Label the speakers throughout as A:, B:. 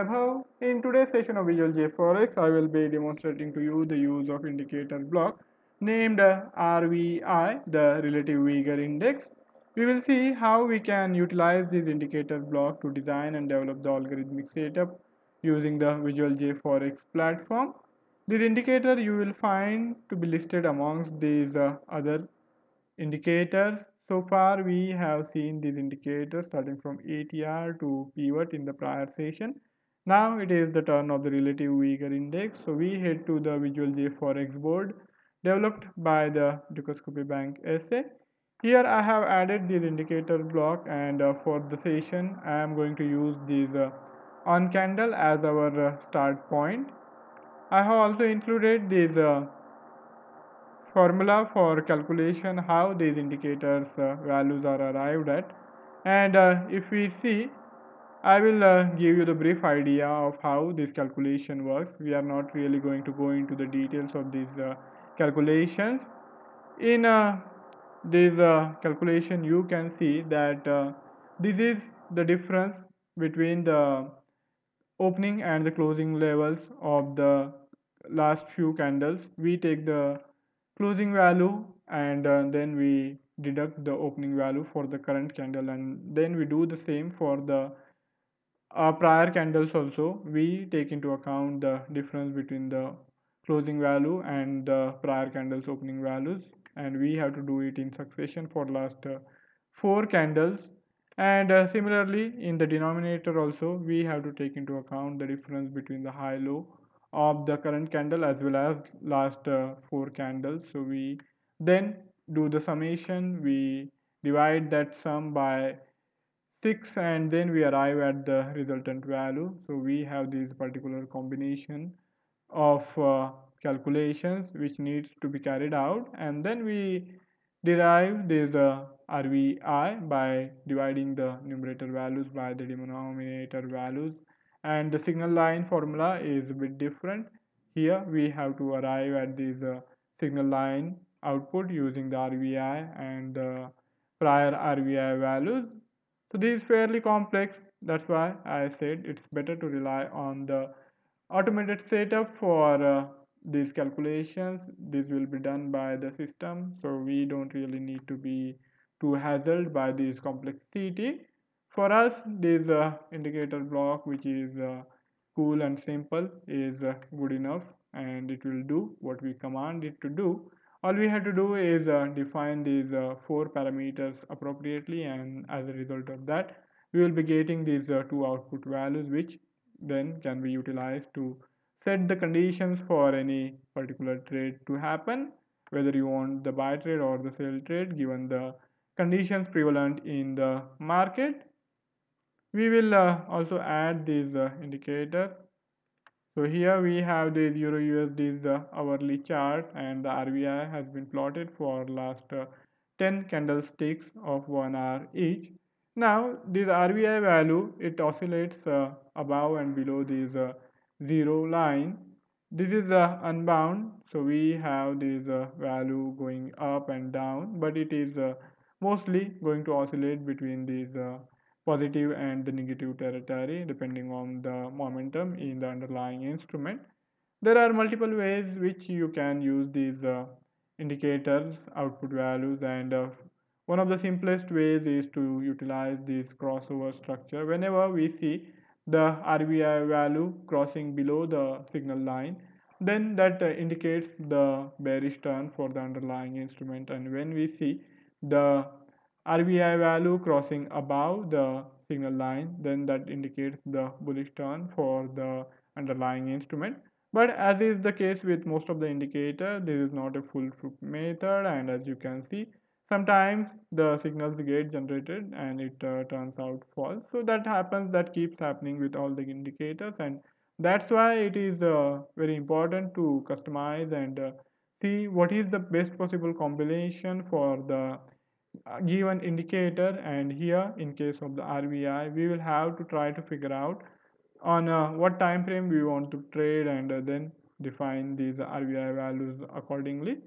A: Above, in today's session of Visual JForex, I will be demonstrating to you the use of indicator block named RVI, the Relative Vigor Index. We will see how we can utilize this indicator block to design and develop the algorithmic setup using the Visual J Forex platform. This indicator you will find to be listed amongst these uh, other indicators so far we have seen these indicators starting from ATR to pivot in the prior session. Now it is the turn of the relative vigor index. So we head to the Visual JForex board developed by the Dukascopy Bank SA. Here I have added this indicator block and uh, for the session I am going to use this uh, on candle as our uh, start point. I have also included this uh, formula for calculation how these indicators uh, values are arrived at and uh, if we see I will uh, give you the brief idea of how this calculation works. We are not really going to go into the details of these uh, calculations. In uh, this uh, calculation you can see that this is the difference between the opening and the closing levels of the last few candles. We take the closing value and uh, then we deduct the opening value for the current candle and then we do the same for the uh, prior candles also we take into account the difference between the closing value and the prior candles opening values and we have to do it in succession for last uh, four candles. And uh, similarly in the denominator also we have to take into account the difference between the high low of the current candle as well as last uh, four candles. So we then do the summation. We divide that sum by 6 and then we arrive at the resultant value. So we have this particular combination of uh, calculations which needs to be carried out and then we derive this uh, RVI by dividing the numerator values by the denominator values. And the signal line formula is a bit different. Here we have to arrive at this uh, signal line output using the RVI and the prior RVI values so this is fairly complex. That's why I said it's better to rely on the automated setup for uh, these calculations. This will be done by the system. So we don't really need to be too hassled by this complexity. For us this uh, indicator block which is uh, cool and simple is uh, good enough. And it will do what we command it to do all we have to do is uh, define these uh, four parameters appropriately and as a result of that we will be getting these uh, two output values which then can be utilized to set the conditions for any particular trade to happen whether you want the buy trade or the sell trade given the conditions prevalent in the market. We will uh, also add this uh, indicator so here we have the euro usd the hourly chart and the rvi has been plotted for last uh, 10 candlesticks of 1 hour each. Now this rvi value it oscillates uh, above and below this uh, zero line. This is uh, unbound so we have this uh, value going up and down but it is uh, mostly going to oscillate between these positive and the negative territory depending on the momentum in the underlying instrument. There are multiple ways which you can use these uh, indicators, output values and uh, one of the simplest ways is to utilize this crossover structure. Whenever we see the RVI value crossing below the signal line, then that uh, indicates the bearish turn for the underlying instrument and when we see the RVI value crossing above the signal line then that indicates the bullish turn for the underlying instrument. But as is the case with most of the indicator this is not a foolproof method and as you can see sometimes the signals get generated and it uh, turns out false. So that happens that keeps happening with all the indicators and that's why it is uh, very important to customize and uh, see what is the best possible combination for the uh, given indicator and here in case of the RVI we will have to try to figure out on uh, what time frame we want to trade and uh, then define these RVI values accordingly.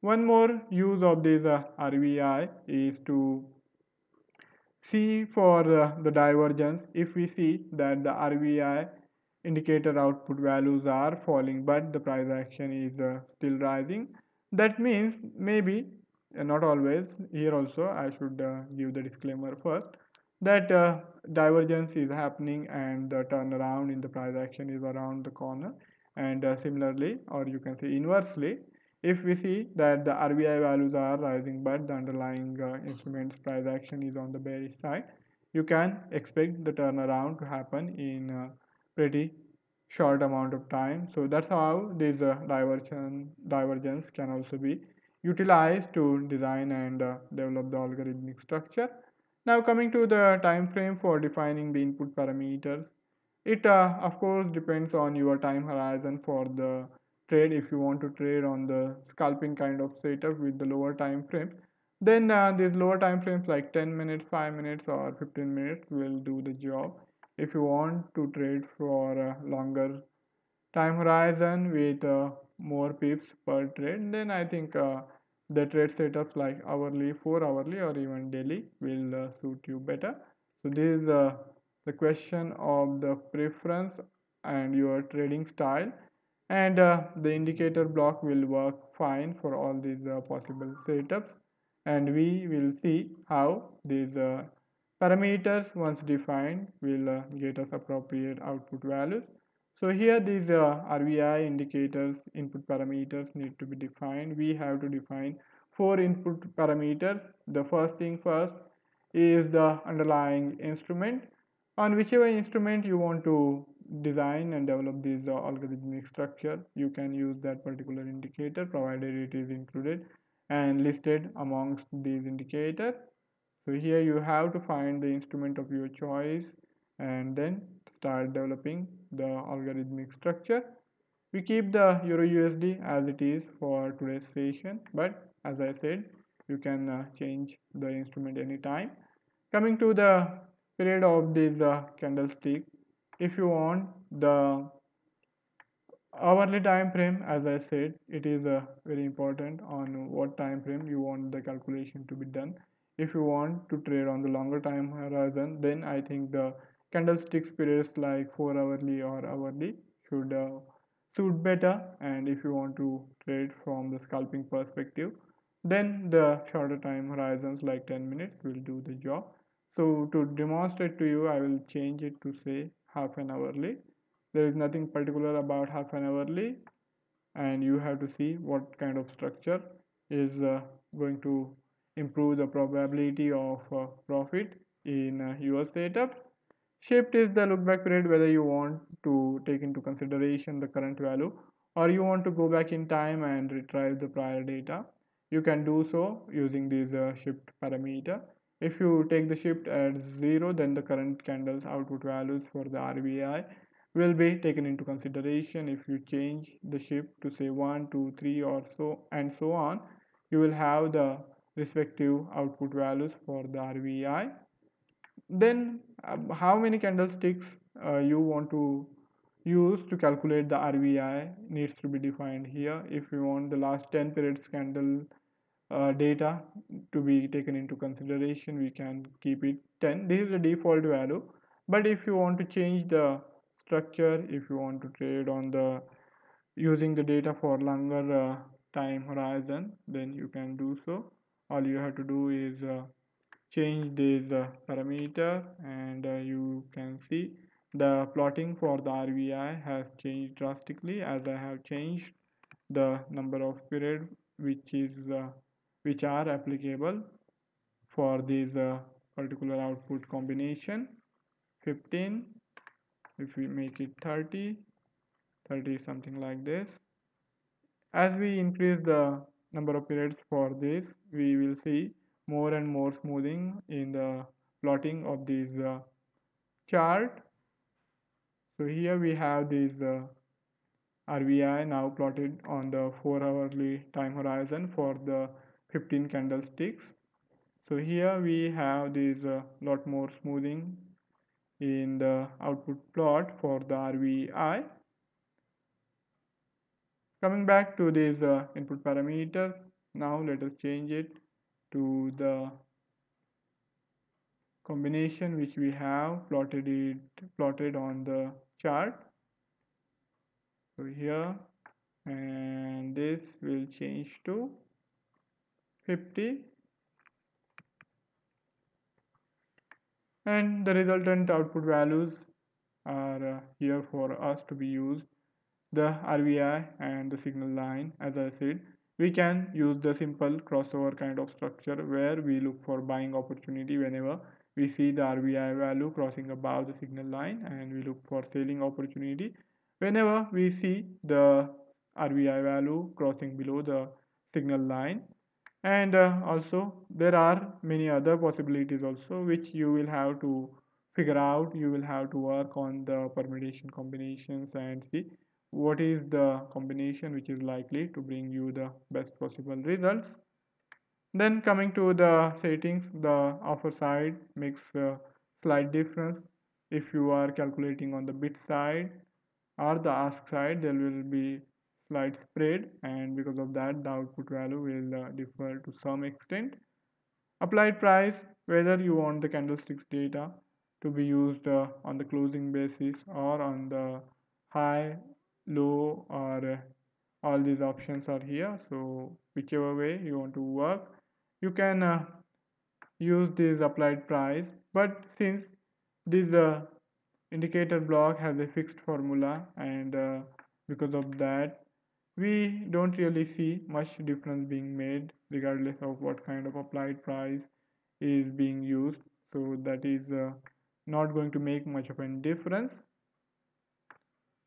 A: One more use of this uh, RVI is to see for uh, the divergence if we see that the RVI indicator output values are falling but the price action is uh, still rising that means maybe not always. Here also I should uh, give the disclaimer first that uh, divergence is happening and the turnaround in the price action is around the corner. And uh, similarly or you can say inversely if we see that the RVI values are rising but the underlying uh, instrument's price action is on the bearish side you can expect the turnaround to happen in a pretty short amount of time. So that's how this uh, diversion divergence can also be utilized to design and uh, develop the algorithmic structure. Now coming to the time frame for defining the input parameters. It uh, of course depends on your time horizon for the trade. If you want to trade on the scalping kind of setup with the lower time frame then uh, these lower time frames like 10 minutes 5 minutes or 15 minutes will do the job. If you want to trade for a longer time horizon with uh, more pips per trade then i think uh, the trade setups like hourly, four hourly, or even daily will uh, suit you better. So this is uh, the question of the preference and your trading style. And uh, the indicator block will work fine for all these uh, possible setups. And we will see how these uh, parameters once defined will uh, get us appropriate output values so here these uh, RVI indicators input parameters need to be defined. We have to define four input parameters. The first thing first is the underlying instrument. On whichever instrument you want to design and develop this uh, algorithmic structure, you can use that particular indicator provided it is included and listed amongst these indicators. So here you have to find the instrument of your choice and then start developing the algorithmic structure. We keep the Euro USD as it is for today's session, but as I said, you can uh, change the instrument anytime. Coming to the period of this uh, candlestick, if you want the hourly time frame, as I said, it is uh, very important on what time frame you want the calculation to be done. If you want to trade on the longer time horizon, then I think the candlesticks periods like 4 hourly or hourly should uh, suit better. And if you want to trade from the scalping perspective then the shorter time horizons like 10 minutes will do the job. So to demonstrate to you I will change it to say half an hourly. There is nothing particular about half an hourly. And you have to see what kind of structure is uh, going to improve the probability of uh, profit in uh, your setup Shift is the look back period whether you want to take into consideration the current value or you want to go back in time and retrieve the prior data. You can do so using this uh, shift parameter. If you take the shift at 0 then the current candle's output values for the RVI will be taken into consideration. If you change the shift to say 1, 2, 3 or so and so on you will have the respective output values for the RVI then um, how many candlesticks uh, you want to use to calculate the RVI needs to be defined here if you want the last 10 periods candle uh, data to be taken into consideration we can keep it 10 this is the default value. But if you want to change the structure if you want to trade on the using the data for longer uh, time horizon then you can do so. All you have to do is uh, change this uh, parameter and uh, you can see the plotting for the RVI has changed drastically as I have changed the number of period which is uh, which are applicable for this uh, particular output combination. 15 if we make it 30 30 something like this. As we increase the number of periods for this we will see more and more smoothing in the plotting of this uh, chart. So here we have this uh, RVI now plotted on the 4 hourly time horizon for the 15 candlesticks. So here we have this uh, lot more smoothing in the output plot for the RVI coming back to this uh, input parameters now let us change it to the combination which we have plotted it plotted on the chart. So here and this will change to 50 and the resultant output values are uh, here for us to be used. The RVI and the signal line as I said we can use the simple crossover kind of structure where we look for buying opportunity whenever we see the RVI value crossing above the signal line and we look for selling opportunity whenever we see the RVI value crossing below the signal line. And uh, also there are many other possibilities also which you will have to figure out. You will have to work on the permutation combinations and see what is the combination which is likely to bring you the best possible results? Then coming to the settings the offer side makes a slight difference. If you are calculating on the bid side or the ask side there will be slight spread and because of that the output value will uh, differ to some extent. Applied price whether you want the candlesticks data to be used uh, on the closing basis or on the high low or uh, all these options are here. So whichever way you want to work you can uh, use this applied price. But since this uh, indicator block has a fixed formula and uh, because of that we don't really see much difference being made regardless of what kind of applied price is being used. So that is uh, not going to make much of a difference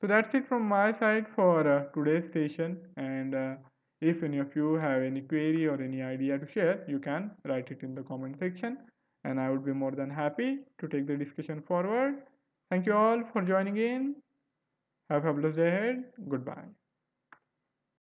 A: so that's it from my side for uh, today's session and uh, if any of you have any query or any idea to share you can write it in the comment section and I would be more than happy to take the discussion forward. Thank you all for joining in. Have a fabulous day ahead. Goodbye.